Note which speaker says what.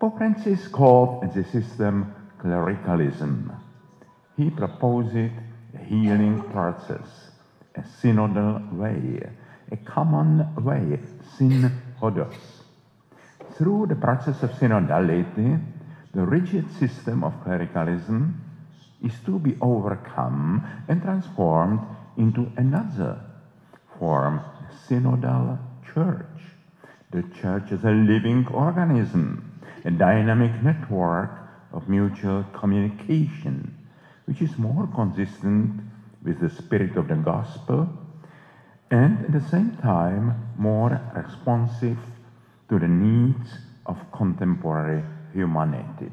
Speaker 1: Pope Francis called the system clericalism. He proposed a healing process, a synodal way, a common way, synodos. Through the process of synodality, the rigid system of clericalism is to be overcome and transformed into another form, synodal church. The church is a living organism, a dynamic network of mutual communication, which is more consistent with the spirit of the gospel and at the same time more responsive to the needs of contemporary humanity.